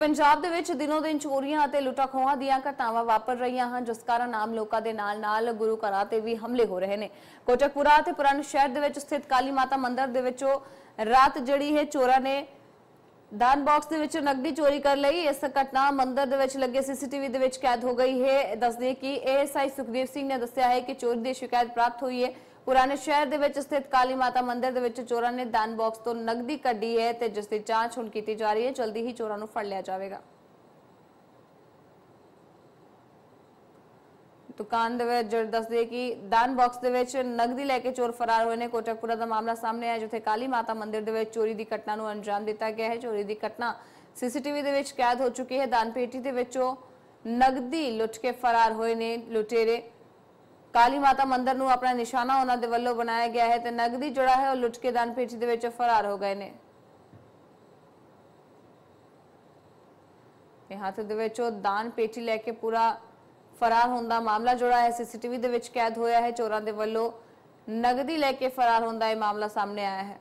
ਪੰਜਾਬ ਦੇ ਵਿੱਚ ਦਿਨੋ ਦਿਨ ਚੋਰੀਆਂ ਅਤੇ ਲੁੱਟਾਂ ਦੀਆਂ ਘਟਨਾਵਾਂ ਵਾਪਰ ਰਹੀਆਂ ਹਨ, ਜਿਸ ਕਾਰਨ ਆਮ ਲੋਕਾਂ ਦੇ ਨਾਲ-ਨਾਲ ਗੁਰੂ ਘਰਾਂ ਤੇ ਵੀ ਹਮਲੇ ਹੋ ਰਹੇ ਨੇ। ਕੋਟਕਪੂਰਾ ਤੇ ਪੁਰਾਣੇ ਸ਼ਹਿਰ ਦੇ ਵਿੱਚ ਸਥਿਤ ਕਾਲੀ ਮਾਤਾ ਮੰਦਿਰ ਦੇ ਵਿੱਚੋਂ ਰਾਤ ਜਿਹੜੀ ਹੈ ਚੋਰਾਂ ਨੇ ਦਾਨ ਬਾਕਸ ਦੇ ਵਿੱਚੋਂ ਨਕਦੀ ਚੋਰੀ ਕਰ ਲਈ। ਇਸ ਘਟਨਾ ਮੰਦਿਰ ਦੇ ਵਿੱਚ ਲੱਗੇ ਸੀਸੀਟੀਵੀ ਦੇ ਵਿੱਚ ਕੈਦ ਹੋ ਗਈ ਹੈ। ਦੱਸਦੇ ਕਿ ਏਐਸਆਈ ਸੁਖਦੇਵ ਸਿੰਘ ਨੇ ਦੱਸਿਆ ਹੈ ਕਿ ਚੋਰੀ ਦੀ ਸ਼ਿਕਾਇਤ ਪ੍ਰਾਪਤ ਹੋਈ ਹੈ। ਪੁਰਾਣੇ ਸ਼ਹਿਰ ਦੇ ਵਿੱਚ ਸਥਿਤ ਕਾਲੀ ਮਾਤਾ ਮੰਦਿਰ ਦੇ ਵਿੱਚ ਚੋਰਾਂ ਨੇ ਦਾਨ ਬਾਕਸ ਤੋਂ ਨਕਦੀ ਕੱਢੀ ਹੈ ਤੇ ਜਿਸ ਦੀ ਜਾਂਚ ਹੁਣ ਕੀਤੀ ਜਾ ਰਹੀ ਹੈ। ਜਲਦੀ ਹੀ ਚੋਰਾਂ ਨੂੰ ਫੜ ਲਿਆ ਜਾਵੇਗਾ। ਦੁਕਾਨ ਦੇ ਵਿੱਚ ਜਿਹੜੇ ਦੱਸਦੇ ਕਿ ਦਾਨ ਬਾਕਸ ਦੇ ਵਿੱਚ ਨਗਦੀ ਲੈ ਕੇ ਚੋਰ ਫਰਾਰ ਹੋਏ ਨੇ। ਕੋਟਕਪੁਰਾ ਦਾ ਮਾਮਲਾ ਸਾਹਮਣੇ ਆਇਆ, ਜਿੱਥੇ ਕਾਲੀ ਮਾਤਾ ਮੰਦਿਰ ਦੇ ਵਿੱਚ ਚੋਰੀ ਦੀ ਘਟਨਾ ਨੂੰ ਅੰਜਾਮ ਦਿੱਤਾ ਗਿਆ ਹੈ। ਚੋਰੀ ਦੀ ਘਟਨਾ ਸੀਸੀਟੀਵੀ ਦੇ ਵਿੱਚ ਕੈਦ ਹੋ ਚੁੱਕੀ ਹੈ। ਦਾਨ ਪੇਟੀ ਦੇ ਵਿੱਚੋਂ ਨਗਦੀ ਲੁੱਟ ਕੇ ਫਰਾਰ ਹੋਏ ਨੇ ਲੁਟੇਰੇ। ਕਾਲੀ ਮਾਤਾ ਮੰਦਿਰ ਨੂੰ ਆਪਣਾ ਨਿਸ਼ਾਨਾ ਉਹਨਾਂ ਦੇ ਵੱਲੋਂ ਬਣਾਇਆ ਗਿਆ ਹੈ ਤੇ ਨਗਦੀ ਜਿਹੜਾ ਹੈ, ਉਹ ਲੁੱਟ ਕੇ ਦਾਨ ਪੇਟੀ ਦੇ ਵਿੱਚ ਫਰਾਰ ਹੋ ਗਏ ਨੇ। ਇਹ ਹੱਥ ਦੇ ਵਿੱਚ ਉਹ ਦਾਨ ਪੇਟੀ ਲੈ ਕੇ ਪੂਰਾ ਫਰਾਰ ਹੋਣ ਦਾ ਮਾਮਲਾ ਜੁੜਾ ਹੈ, ਸੀਸੀਟੀਵੀ ਦੇ ਵਿੱਚ ਕੈਦ ਹੋਇਆ ਹੈ, ਚੋਰਾਂ ਦੇ ਵੱਲੋਂ ਨਗਦੀ ਲੈ ਕੇ ਫਰਾਰ ਹੋਣ ਦਾ ਇਹ ਮਾਮਲਾ ਸਾਹਮਣੇ ਆਇਆ ਹੈ।